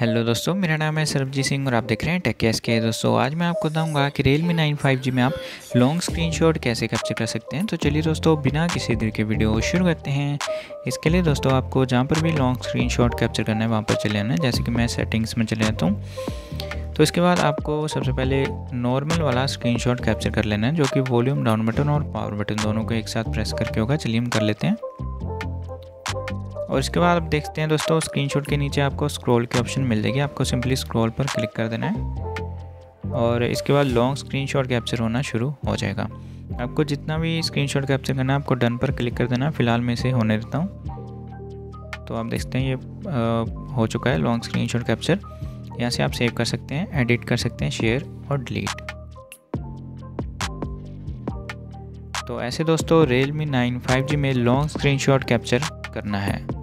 Hello दोस्तों, मेरा नाम है सरबजीत सिंह और आप देख रहे हैं टेक एस के दोस्तों, आज मैं आपको बताऊँगा कि Realme 9 5G में आप लॉन्ग स्क्रीनशॉट कैसे कैप्चर कर सकते हैं। तो चलिए दोस्तों, बिना किसी देर के वीडियो शुरू करते हैं। इसके लिए दोस्तों, आपको जहाँ पर भी लॉन्ग स्क्रीनशॉट कैप्चर करना है, वहाँ पर चले आना जैसे कि मैं सेटिंग्स में चले जाता हूँ। तो इसके बाद आपको सबसे पहले नॉर्मल वाला स्क्रीन कैप्चर कर लेना है, जो कि वॉल्यूम डाउन बटन और पावर बटन दोनों को एक साथ प्रेस करके होगा। चलिए हम कर लेते हैं। और इसके बाद आप देखते हैं दोस्तों स्क्रीनशॉट के नीचे आपको स्क्रॉल की ऑप्शन मिल जाएगी। आपको सिंपली स्क्रॉल पर क्लिक कर देना है। और इसके बाद लॉन्ग स्क्रीनशॉट कैप्चर होना शुरू हो जाएगा। आपको जितना भी स्क्रीनशॉट कैप्चर करना है आपको डन पर क्लिक कर देना फ़िलहाल मैं इसे होने देता हूँ। तो आप देखते हैं ये आ, हो चुका है लॉन्ग स्क्रीनशॉट कैप्चर यहाँ से आप सेव कर सकते हैं एडिट कर सकते हैं शेयर और डिलीट तो ऐसे दोस्तों रियल Realme 9 5G में लॉन्ग स्क्रीनशॉट कैप्चर करना है।